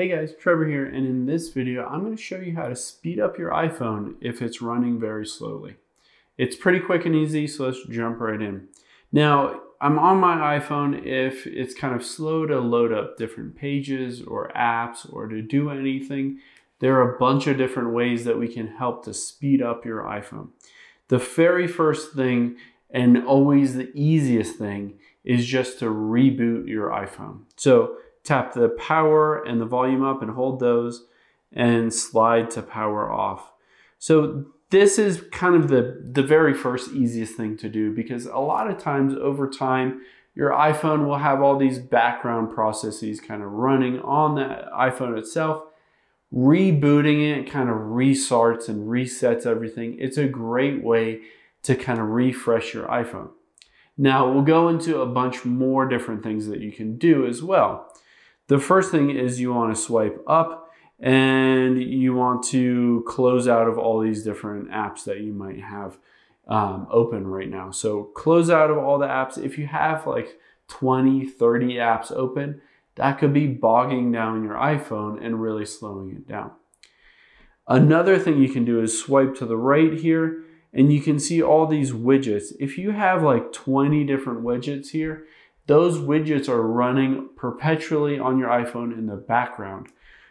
Hey guys, Trevor here, and in this video, I'm going to show you how to speed up your iPhone if it's running very slowly. It's pretty quick and easy, so let's jump right in. Now, I'm on my iPhone if it's kind of slow to load up different pages or apps or to do anything. There are a bunch of different ways that we can help to speed up your iPhone. The very first thing, and always the easiest thing, is just to reboot your iPhone. So tap the power and the volume up and hold those and slide to power off. So this is kind of the, the very first easiest thing to do because a lot of times over time, your iPhone will have all these background processes kind of running on the iPhone itself. Rebooting it kind of restarts and resets everything. It's a great way to kind of refresh your iPhone. Now we'll go into a bunch more different things that you can do as well. The first thing is you want to swipe up and you want to close out of all these different apps that you might have um, open right now. So close out of all the apps. If you have like 20, 30 apps open, that could be bogging down your iPhone and really slowing it down. Another thing you can do is swipe to the right here and you can see all these widgets. If you have like 20 different widgets here, those widgets are running perpetually on your iPhone in the background.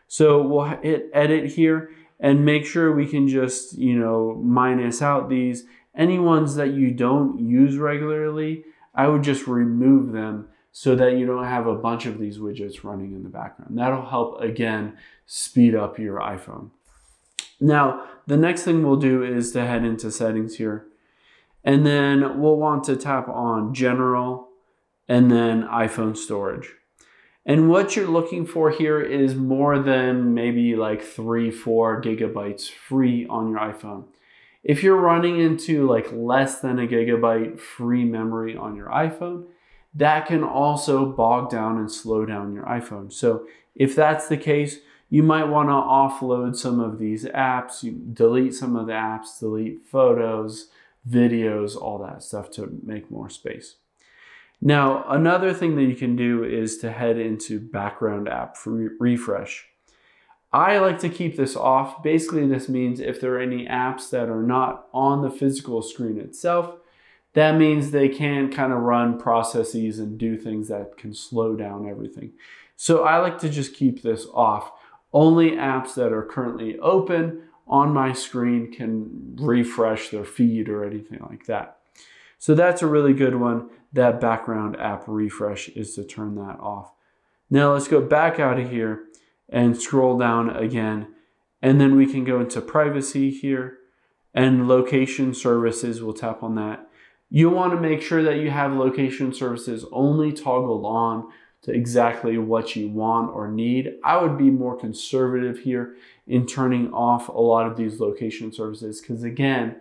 So we'll hit edit here and make sure we can just, you know, minus out these. Any ones that you don't use regularly, I would just remove them so that you don't have a bunch of these widgets running in the background. That'll help, again, speed up your iPhone. Now, the next thing we'll do is to head into settings here. And then we'll want to tap on general and then iPhone storage. And what you're looking for here is more than maybe like three, four gigabytes free on your iPhone. If you're running into like less than a gigabyte free memory on your iPhone, that can also bog down and slow down your iPhone. So if that's the case, you might want to offload some of these apps, you delete some of the apps, delete photos, videos, all that stuff to make more space. Now, another thing that you can do is to head into background app for refresh. I like to keep this off. Basically, this means if there are any apps that are not on the physical screen itself, that means they can kind of run processes and do things that can slow down everything. So I like to just keep this off. Only apps that are currently open on my screen can refresh their feed or anything like that. So that's a really good one. That background app refresh is to turn that off. Now let's go back out of here and scroll down again. And then we can go into privacy here and location services. We'll tap on that. You want to make sure that you have location services only toggled on to exactly what you want or need. I would be more conservative here in turning off a lot of these location services because again,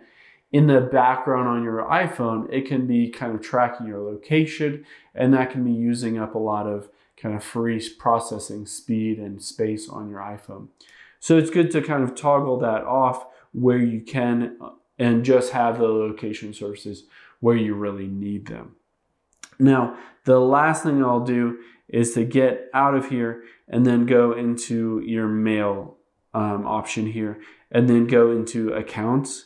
in the background on your iPhone, it can be kind of tracking your location and that can be using up a lot of kind of free processing speed and space on your iPhone. So it's good to kind of toggle that off where you can uh, and just have the location services where you really need them. Now, the last thing I'll do is to get out of here and then go into your mail um, option here and then go into accounts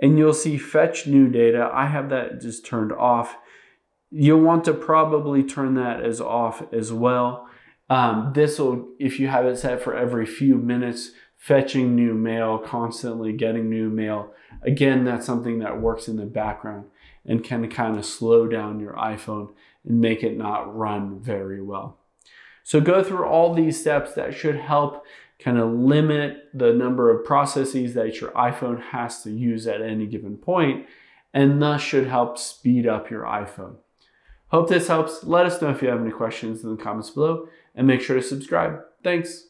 and you'll see fetch new data. I have that just turned off. You'll want to probably turn that as off as well. Um, this will, if you have it set for every few minutes, fetching new mail, constantly getting new mail. Again, that's something that works in the background and can kind of slow down your iPhone and make it not run very well. So go through all these steps that should help kind of limit the number of processes that your iPhone has to use at any given point, and thus should help speed up your iPhone. Hope this helps. Let us know if you have any questions in the comments below, and make sure to subscribe. Thanks.